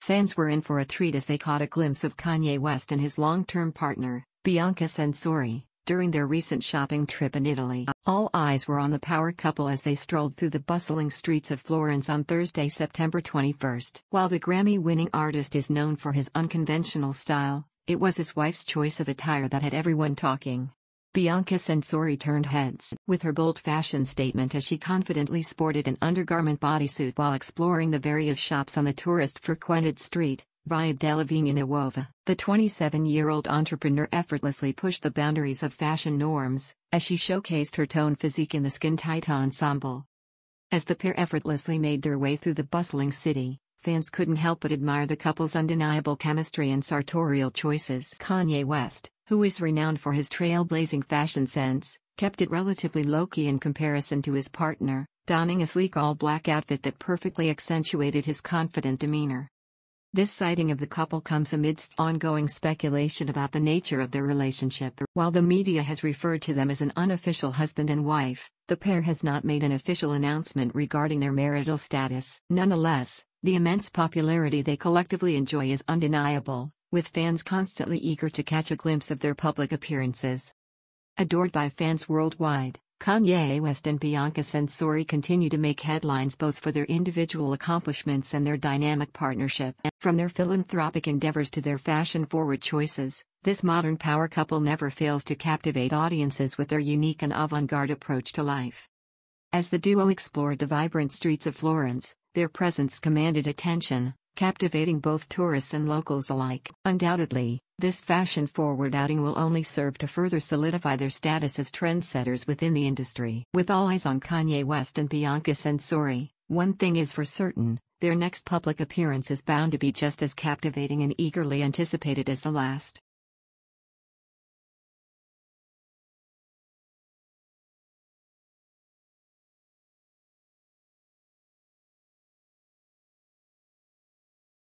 Fans were in for a treat as they caught a glimpse of Kanye West and his long-term partner, Bianca Censori, during their recent shopping trip in Italy. All eyes were on the power couple as they strolled through the bustling streets of Florence on Thursday, September 21. While the Grammy-winning artist is known for his unconventional style, it was his wife's choice of attire that had everyone talking. Bianca Censori turned heads with her bold fashion statement as she confidently sported an undergarment bodysuit while exploring the various shops on the tourist-frequented street, Via della Vigna Nuova. The 27-year-old entrepreneur effortlessly pushed the boundaries of fashion norms, as she showcased her toned physique in the skin-tight ensemble. As the pair effortlessly made their way through the bustling city, fans couldn't help but admire the couple's undeniable chemistry and sartorial choices. Kanye West, who is renowned for his trailblazing fashion sense, kept it relatively low-key in comparison to his partner, donning a sleek all-black outfit that perfectly accentuated his confident demeanor. This sighting of the couple comes amidst ongoing speculation about the nature of their relationship. While the media has referred to them as an unofficial husband and wife, the pair has not made an official announcement regarding their marital status. Nonetheless, the immense popularity they collectively enjoy is undeniable, with fans constantly eager to catch a glimpse of their public appearances. Adored by fans worldwide, Kanye West and Bianca Censori continue to make headlines both for their individual accomplishments and their dynamic partnership. From their philanthropic endeavors to their fashion forward choices, this modern power couple never fails to captivate audiences with their unique and avant garde approach to life. As the duo explored the vibrant streets of Florence, their presence commanded attention, captivating both tourists and locals alike. Undoubtedly, this fashion forward outing will only serve to further solidify their status as trendsetters within the industry. With all eyes on Kanye West and Bianca Censori, one thing is for certain their next public appearance is bound to be just as captivating and eagerly anticipated as the last.